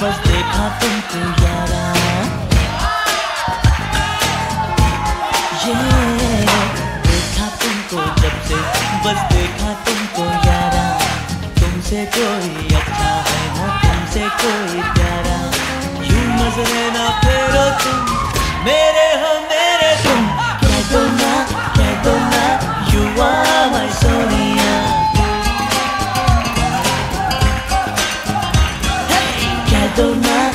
बस देखा तुमको यारा। ये देखा तुमको जब से, बस देखा तुमको यारा। तुमसे कोई अच्छा है ना, तुमसे कोई don't.